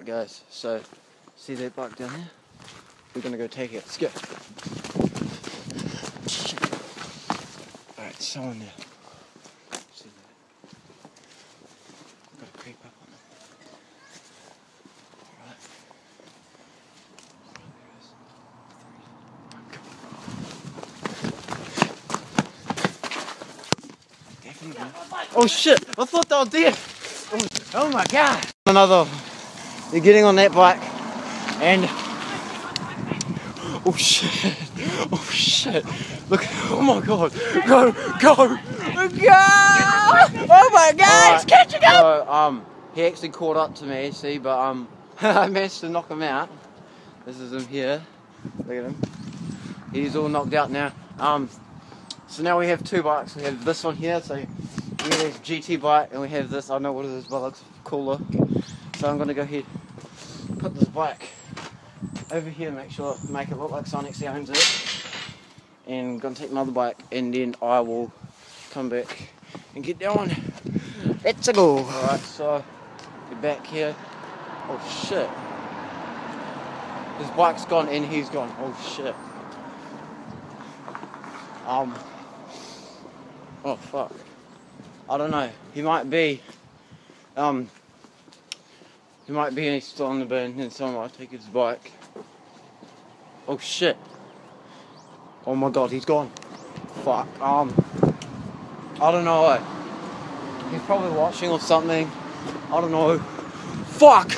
Alright guys, so see that bike down there? We're gonna go take it. Let's go. Alright, someone there. See that? Gotta creep up on them. Alright. Definitely. Oh shit! I thought they were dead! Oh, oh my god! Another. They're getting on that bike and. Oh shit! Oh shit! Look! Oh my god! Go! Go! Go! Oh my god! It's catching up! So, um, he actually caught up to me, see, but um, I managed to knock him out. This is him here. Look at him. He's all knocked out now. Um, so now we have two bikes. We have this one here, so we have this GT bike, and we have this. I don't know what it is, but it looks cooler. So I'm gonna go ahead, put this bike over here, make sure, make it look like Sonic C owns it, and I'm gonna take my other bike, and then I will come back and get down. Let's go. All right, so get back here. Oh shit. His bike's gone and he's gone. Oh shit. Um. Oh fuck. I don't know. He might be. Um. He might be he's still on the bin and someone might take his bike. Oh shit. Oh my god, he's gone. Fuck. Um. I don't know. He's probably watching or something. I don't know. Fuck!